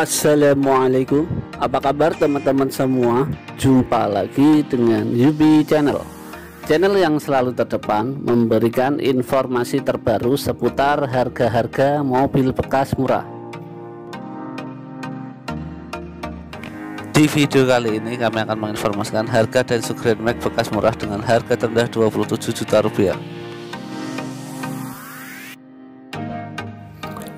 Assalamualaikum. Apa kabar teman-teman semua? Jumpa lagi dengan Yubi Channel. Channel yang selalu terdepan Memberikan informasi terbaru Seputar harga-harga mobil bekas murah. Di video kali ini kami akan menginformasikan harga Daihatsu Grand Max bekas murah dengan harga terendah 27 juta rupiah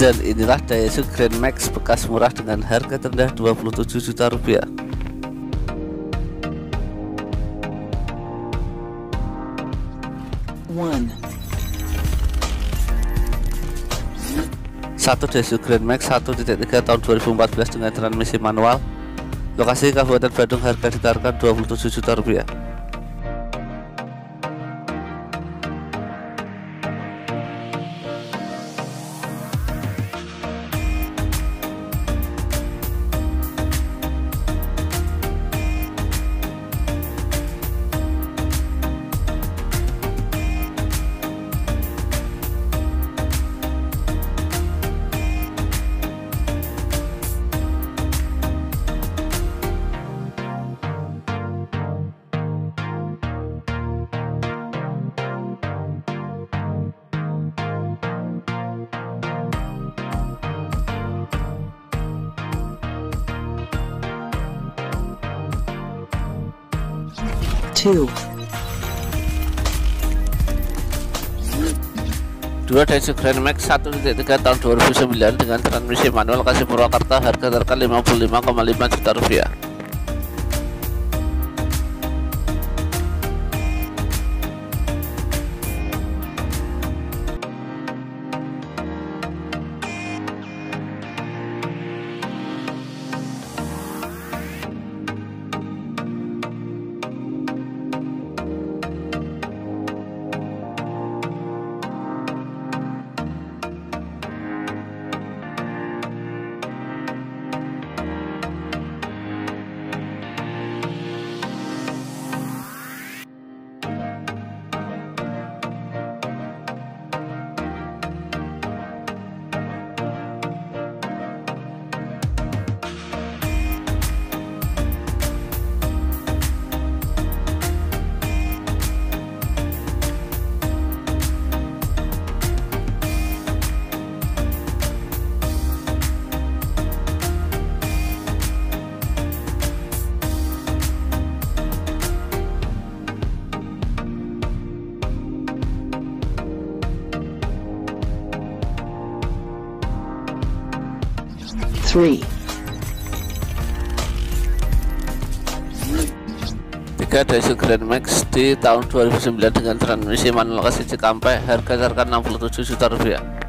Dan inilah Daihatsu Grand Max bekas murah dengan harga terendah 27 juta rupiah. One. satu Daihatsu Grand Max 1.3 tahun 2014 dengan transmisi manual. Lokasi Kabupaten Bandung harga ditaruhkan 27 juta rupiah two. Dua Daihatsu Grand Max 1.3 tahun 2009 dengan transmisi manual kasih Purwakarta harga terkan 55,5 juta rupiah. 3 Tiga Daihatsu Grand Max di tahun 2009 dengan transmisi manual lokasi Cikampek harga harga 67 juta rupiah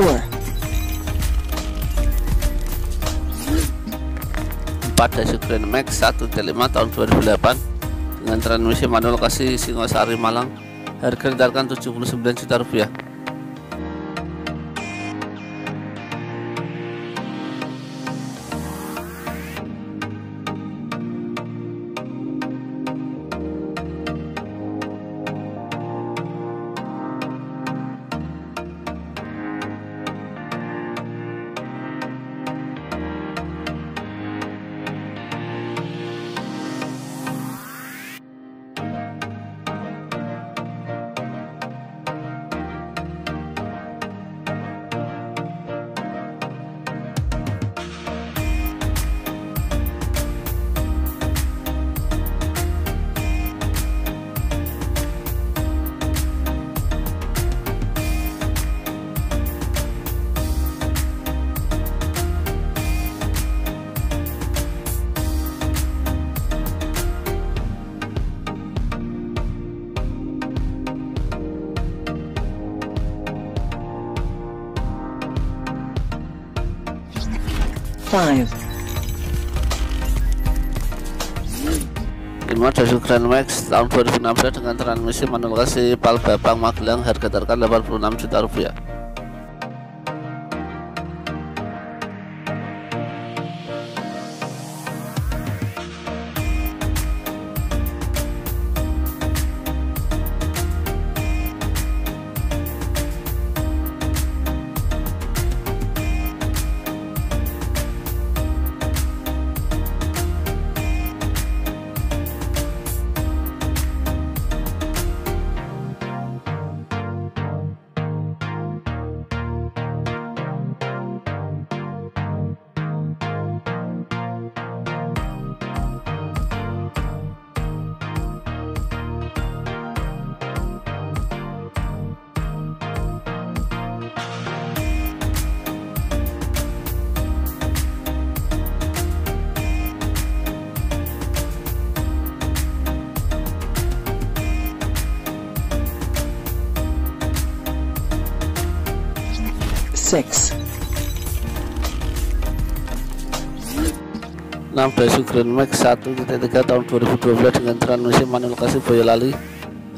four. Empat Grand Max 1.5 tahun 2008 dengan transmisi manual lokasi Singosari Malang harga ditawarkan 79 juta rupiah 5 Lima Dasu Grand Max tahun 2016 dengan transmisi manual kasih Pal Bapang Magelang harga terkan 86 juta rupiah. Six, 16 Grand Max 1.3 tahun 2012 dengan transmisi manual kasih Boyolali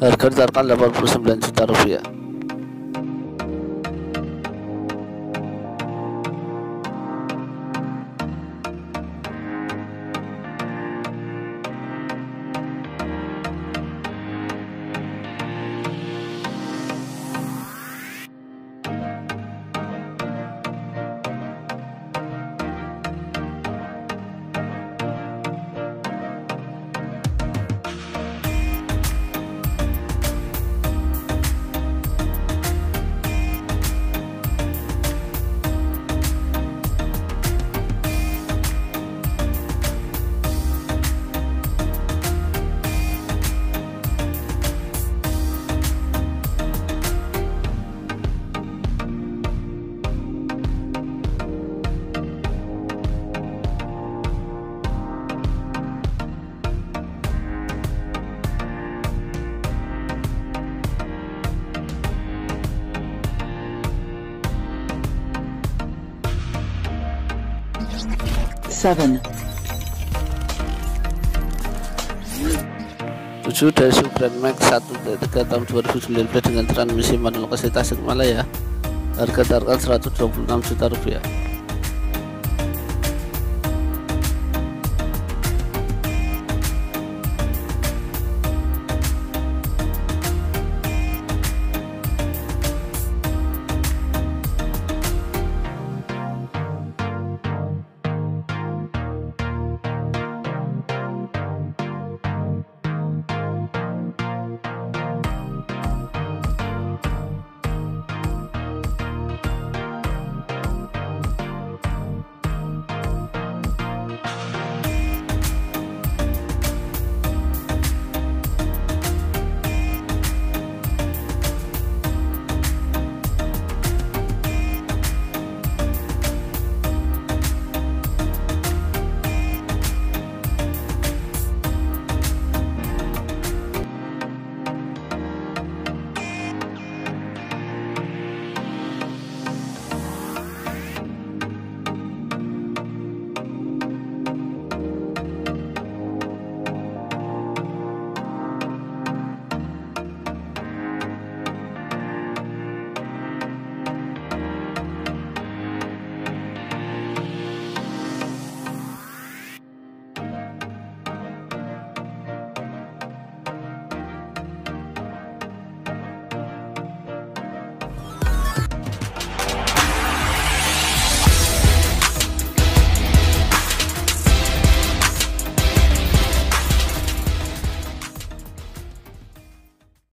harga ditaruhkan 89 juta rupiah. Seven, 7 Daihatsu Grand Max 1.3 tahun 2019 dengan transmisi manual kasih Tasikmalaya harga taruhkan 126 juta rupiah